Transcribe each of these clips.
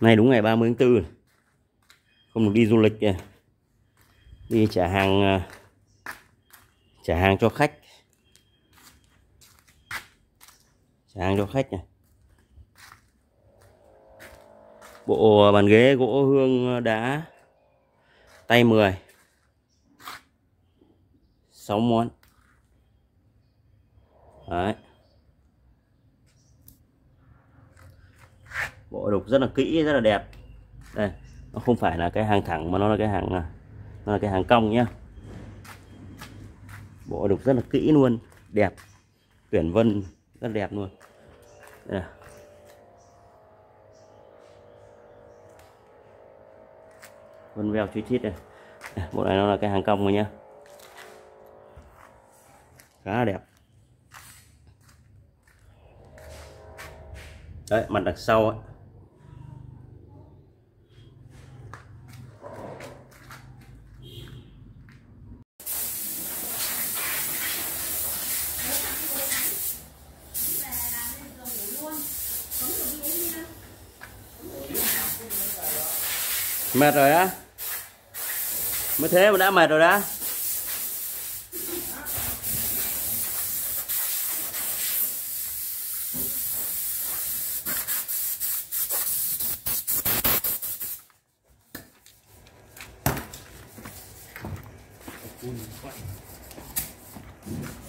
Nay đúng ngày 30 tháng 4 Không được đi du lịch kìa. Đi trả hàng à, Trả hàng cho khách. Trả hàng cho khách này. Bộ bàn ghế gỗ hương đá Tay 10 6 món. Đấy. Bộ đục rất là kỹ, rất là đẹp. Đây, nó không phải là cái hàng thẳng mà nó là cái hàng à, nó là cái hàng cong nhá. Bộ đục rất là kỹ luôn, đẹp. Tuyển vân, rất đẹp luôn. Đây là. vân veo chi chít này bộ này nó là cái hàng cong rồi nhá. Khá là đẹp. Đấy, mặt đằng sau ấy. Mệt rồi á mới thế mà đã mệt rồi đó Thank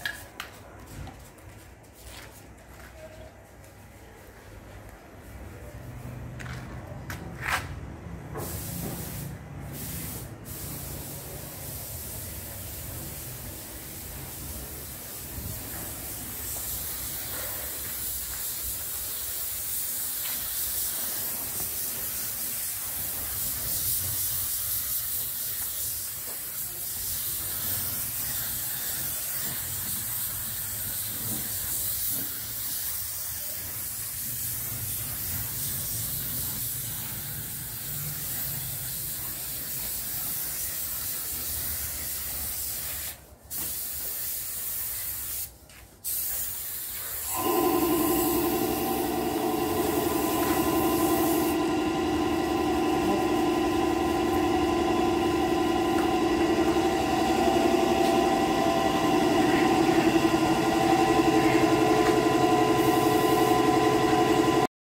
you.